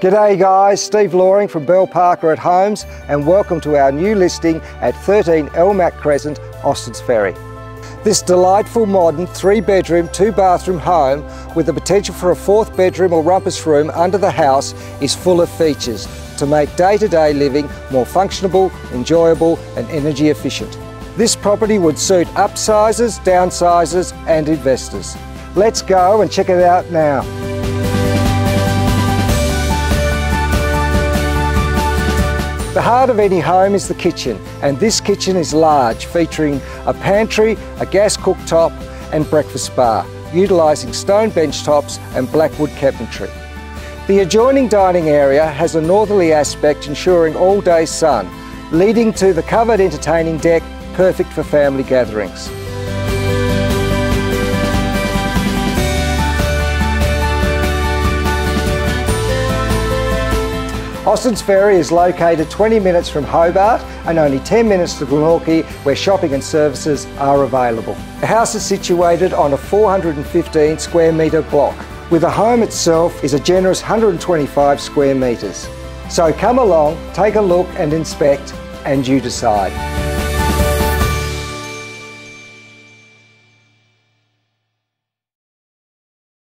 G'day guys, Steve Loring from Belle Parker at Homes and welcome to our new listing at 13 Elmac Crescent, Austin's Ferry. This delightful modern three bedroom, two bathroom home with the potential for a fourth bedroom or rumpus room under the house is full of features to make day-to-day -day living more functionable, enjoyable and energy efficient. This property would suit upsizers, downsizers and investors. Let's go and check it out now. The heart of any home is the kitchen, and this kitchen is large, featuring a pantry, a gas cooktop and breakfast bar, utilising stone bench tops and blackwood cabinetry. The adjoining dining area has a northerly aspect ensuring all-day sun, leading to the covered entertaining deck, perfect for family gatherings. Austin's Ferry is located 20 minutes from Hobart and only 10 minutes to Glenorchy where shopping and services are available. The house is situated on a 415 square metre block with the home itself is a generous 125 square metres. So come along, take a look and inspect and you decide.